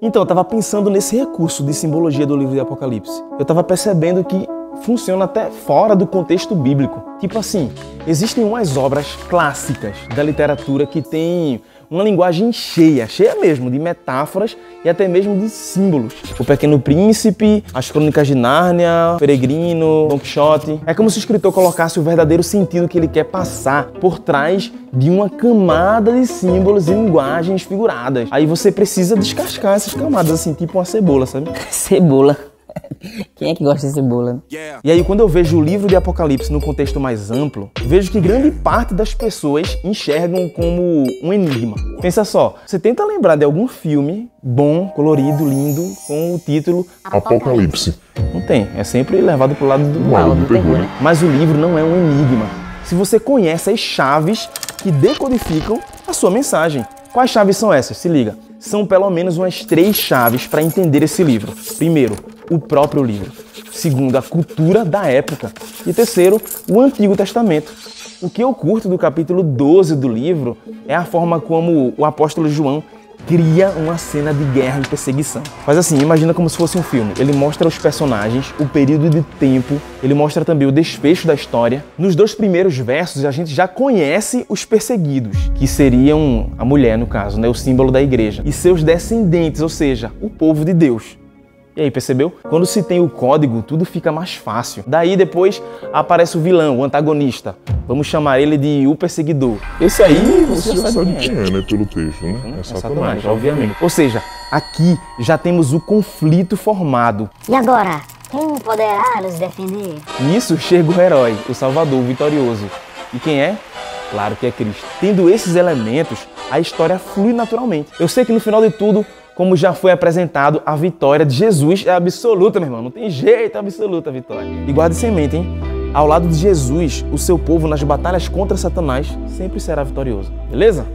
Então, eu estava pensando nesse recurso de simbologia do livro de Apocalipse. Eu estava percebendo que funciona até fora do contexto bíblico. Tipo assim, existem umas obras clássicas da literatura que têm uma linguagem cheia, cheia mesmo de metáforas e até mesmo de símbolos. O Pequeno Príncipe, As Crônicas de Nárnia, Peregrino, Don Quixote. É como se o escritor colocasse o verdadeiro sentido que ele quer passar por trás de uma camada de símbolos e linguagens figuradas. Aí você precisa descascar essas camadas assim, tipo uma cebola, sabe? Cebola. Quem é que gosta de cebola? E aí, quando eu vejo o livro de Apocalipse no contexto mais amplo, vejo que grande parte das pessoas enxergam como um enigma. Pensa só, você tenta lembrar de algum filme bom, colorido, lindo, com o título Apocalipse. Não tem, é sempre levado pro lado do Uau, mal. do terror, né? Mas o livro não é um enigma. Se você conhece as chaves que decodificam a sua mensagem. Quais chaves são essas? Se liga. São pelo menos umas três chaves para entender esse livro. Primeiro, o próprio livro. Segundo, a cultura da época. E terceiro, o Antigo Testamento. O que eu curto do capítulo 12 do livro é a forma como o apóstolo João cria uma cena de guerra e perseguição. Mas assim, imagina como se fosse um filme. Ele mostra os personagens, o período de tempo, ele mostra também o desfecho da história. Nos dois primeiros versos, a gente já conhece os perseguidos, que seriam a mulher, no caso, né, o símbolo da igreja, e seus descendentes, ou seja, o povo de Deus. E aí, percebeu? Quando se tem o código, tudo fica mais fácil. Daí depois aparece o vilão, o antagonista. Vamos chamar ele de o perseguidor. Esse aí Você já sabe quem é, né? Pelo texto, né? É é Satanás. Satanás, obviamente. Ou seja, aqui já temos o conflito formado. E agora, quem poderá nos defender? Nisso chega o herói, o salvador, o vitorioso. E quem é? Claro que é Cristo. Tendo esses elementos, a história flui naturalmente. Eu sei que no final de tudo, como já foi apresentado, a vitória de Jesus é absoluta, meu irmão. Não tem jeito, é absoluta a vitória. E guarde isso mente, hein? Ao lado de Jesus, o seu povo nas batalhas contra Satanás sempre será vitorioso. Beleza?